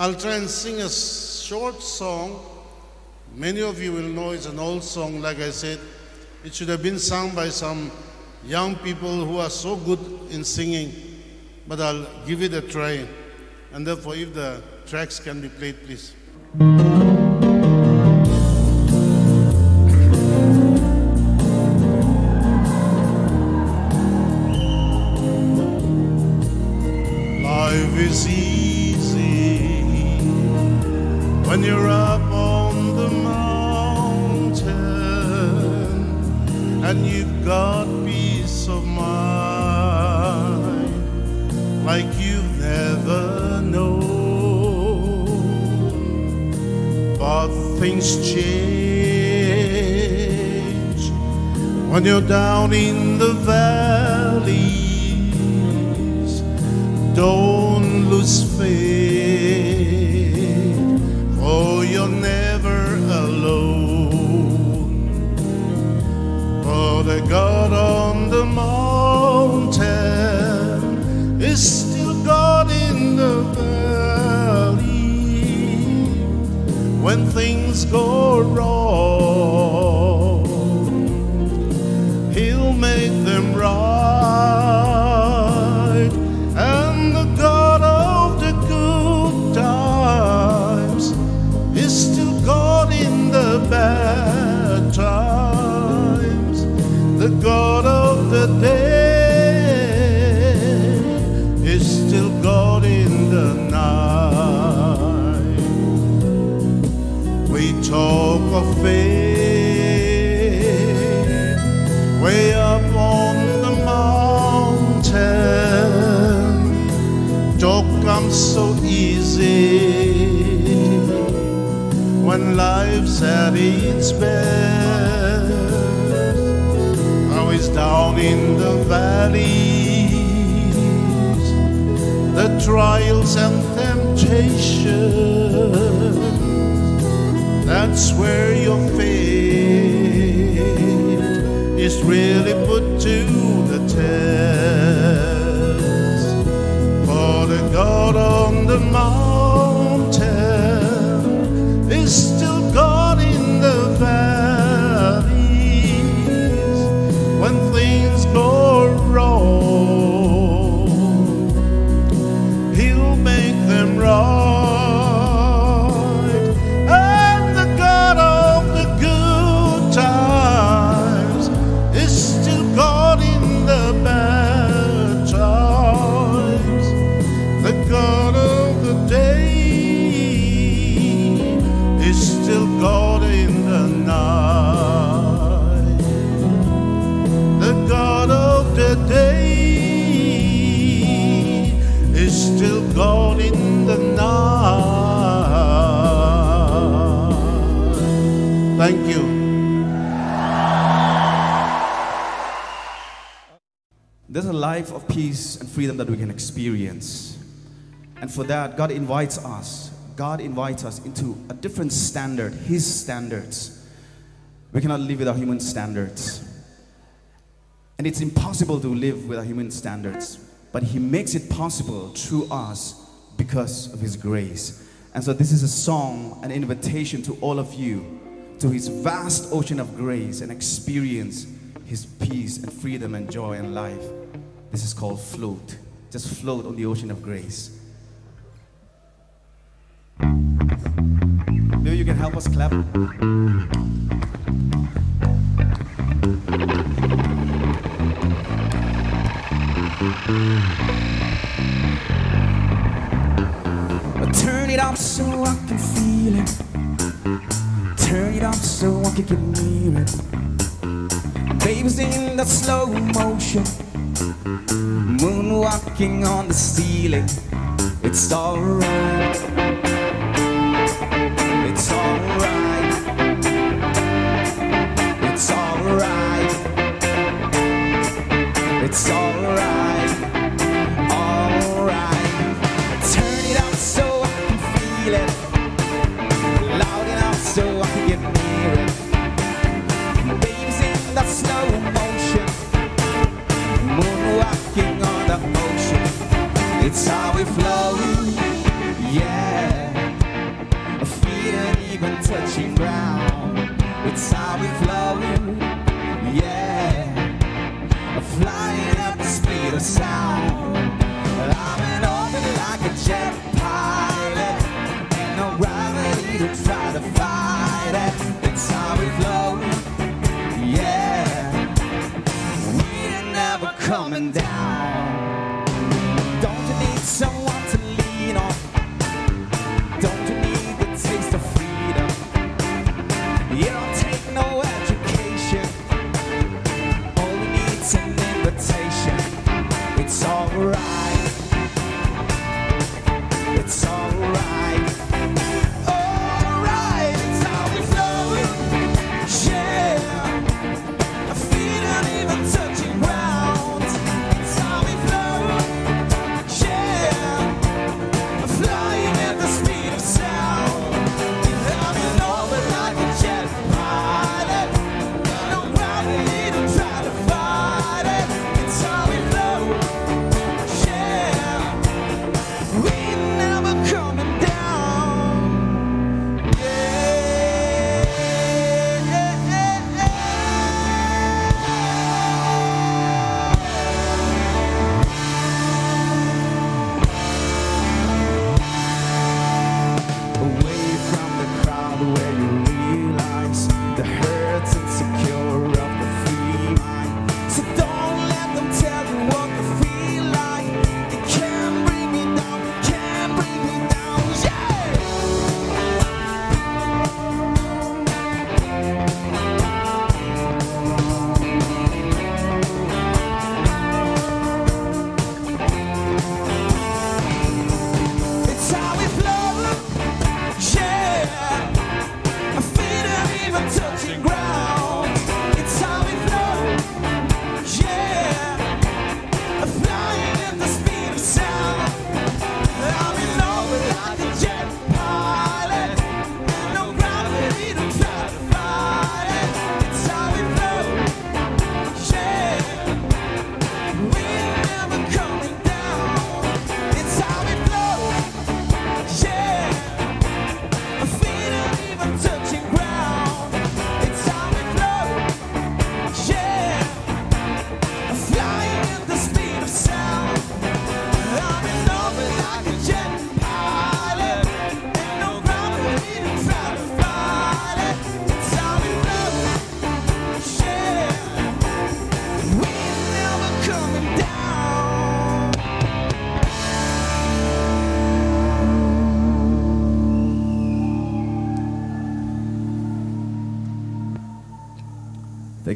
I'll try and sing a short song. Many of you will know it's an old song, like I said. It should have been sung by some young people who are so good in singing, but I'll give it a try. And therefore, if the tracks can be played, please. When you're up on the mountain and you've got peace of mind like you've never known. But things change when you're down in the valleys. Don't way up on the mountain. Talk comes so easy when life's at its best. It's down in the valleys, the trials and temptations. That's where your faith life of peace and freedom that we can experience. And for that, God invites us. God invites us into a different standard, His standards. We cannot live without human standards. And it's impossible to live without human standards. But He makes it possible through us because of His grace. And so, this is a song, an invitation to all of you to His vast ocean of grace and experience His peace and freedom and joy and life. This is called float. Just float on the ocean of grace. Maybe you can help us clap. Turn it up so I can feel it. Turn it up so I can get near it. Baby's in the slow motion. Moonwalking on the ceiling. It's alright. It's alright. It's alright. It's alright. even touching ground. It's how we flowing, yeah. Flying at the speed of sound. I'm in orbit like a jet pilot. Ain't no gravity to try to fight it. It's how we flowing, yeah. We ain't never coming down. Don't you need someone?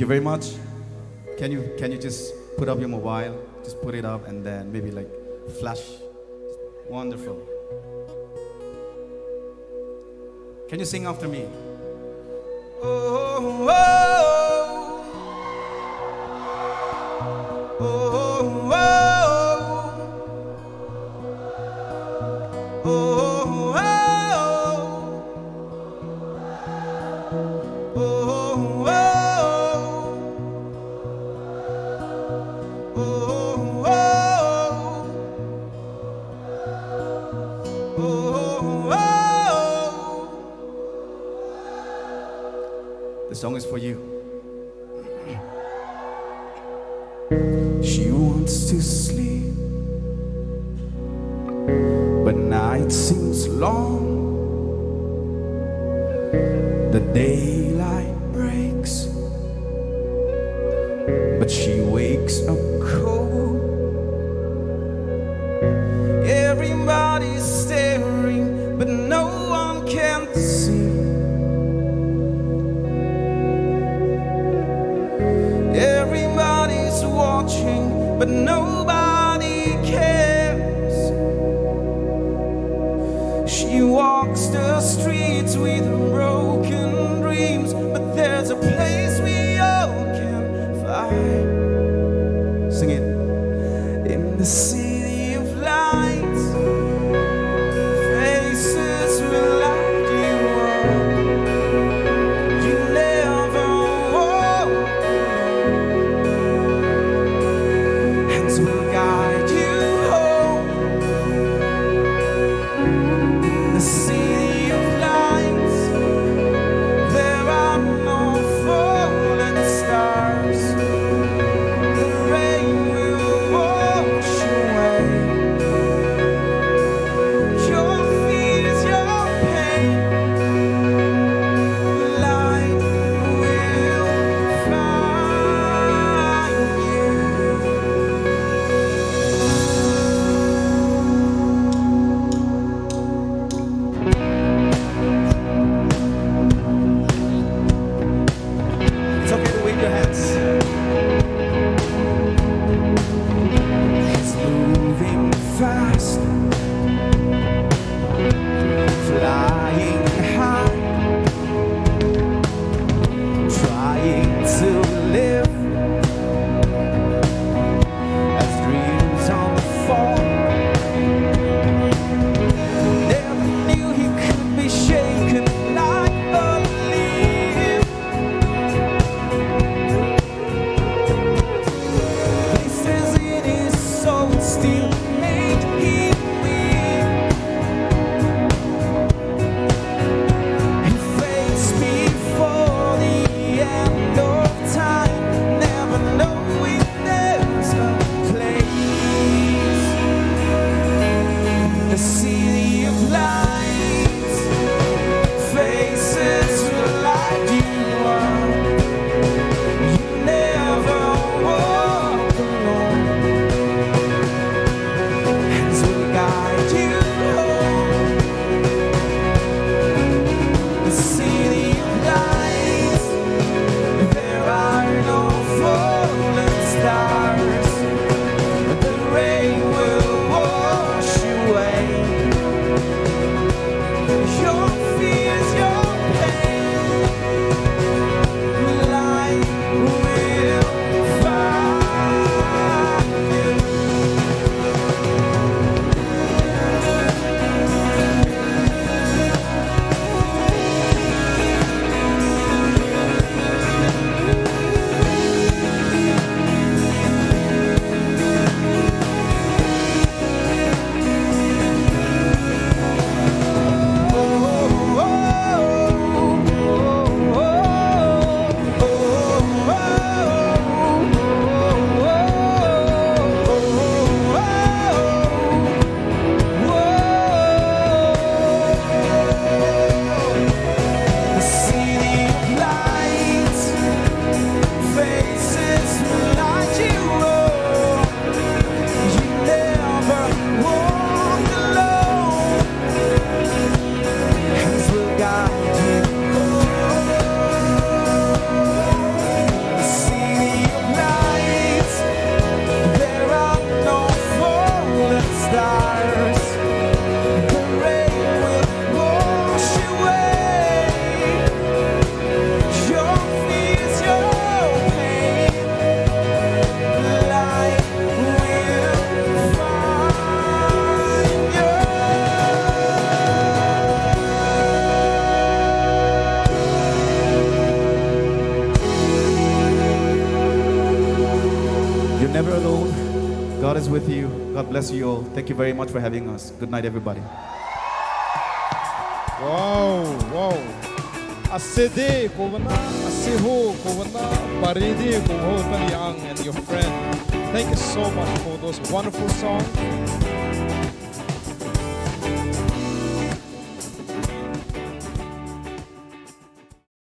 You very much. Can you, can you just put up your mobile? Just put it up and then maybe like flash. Wonderful. Can you sing after me? oh. oh, oh. The song is for you. she wants to sleep, but night seems long. The day but she wakes up cold. You're never alone. God is with you. God bless you all. Thank you very much for having us. Good night, everybody. Wow, wow. Asede kovana, aseho kovana, paride kovo and your friend. Thank you so much for those wonderful songs.